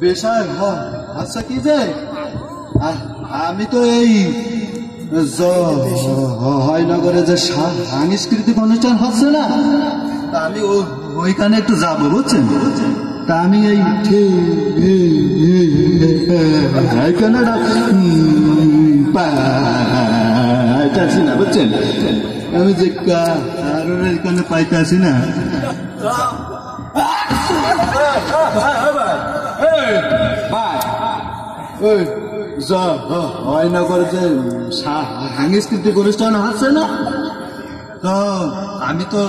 বেশায় আচ্ছা কি যে? আমি তো এই জয়নগরে যে সাংস্কৃতিক অনুষ্ঠান হচ্ছে না তা আমি ওইখানে একটু যাব বুঝছেন? তা আমি এই উম, পাইতাছি না বুঝছেন? আমি যে কারোর এখানে পাইতাছি না। ওই জ- জয়নগর যে সাংস্কৃতিক অনুষ্ঠান হচ্ছে না তো আমি তো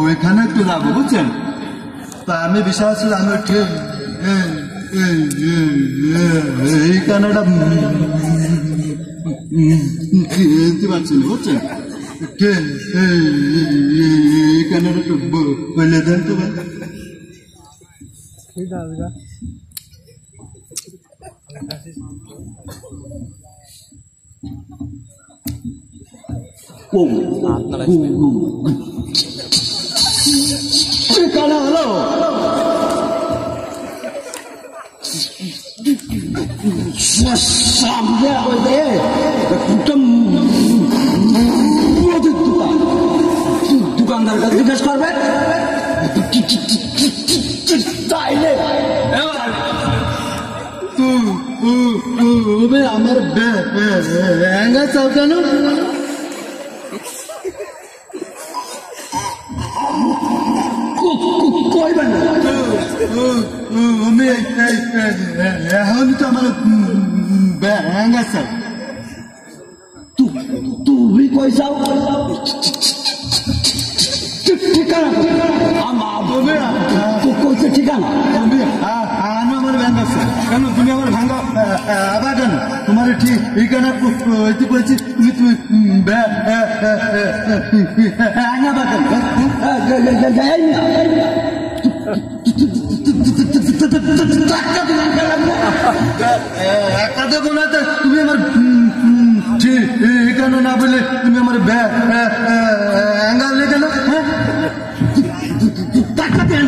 ওইখানে একটু যাব বুঝছেন তা আমি বিশ্বাস ছিল আমি ঠিক এই- এই- এই- এই- এইখানে একটা কিনতে পারছি না বুঝছেন ঠিক এই- এই- এইখানে একটু ব- বলে জিজ্ঞেস করবে? আমার চাও কেন? আছে তুমি কইসাও ঠিকানা ঠিকানা আমার আছে কেন তুমি আমার ভাঙ্গা আবার কেন তোমার ঠিকানা তুমি তুমি একা দেবো না তুমি আমার ঠিকানা না বলে তুমি আমার ব্যাঙ্গালে কেন হ্যাঁ টাকা দেন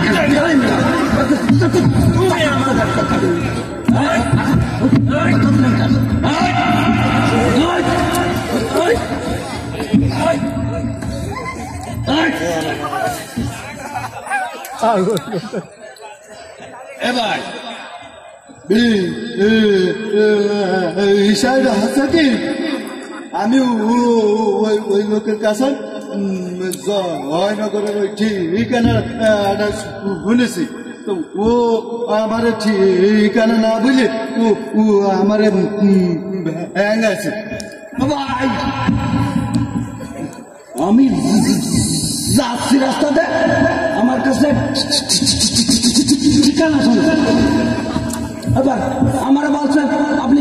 এবার ঈশায় হাসা কি? আমি ওই ওই লোকের কাছে জয়নগরের ওই ঠিকানা শুনেছি। তো ও আমার ঠিকানা না ও ও আমার ব্যাং আছে। আমি যাচ্ছি রাস্তাতে, আমার কাছে ঠিকানা শুনে। এবার আমার বলছেন, আপনি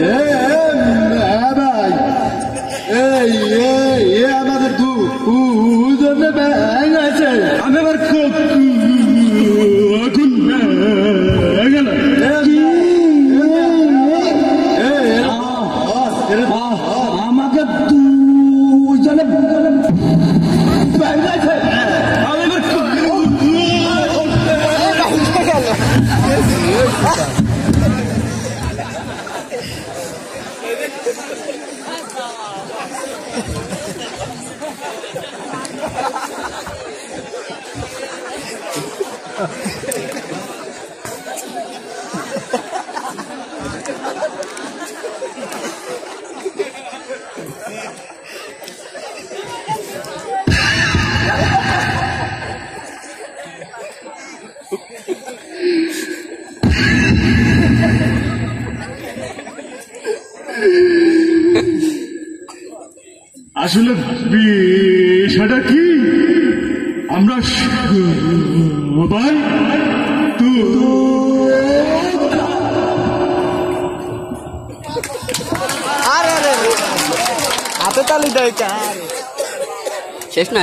আমাদের দু আসলে সেটা কি? আমরা সবাই তো పెట్టాలి చేసినా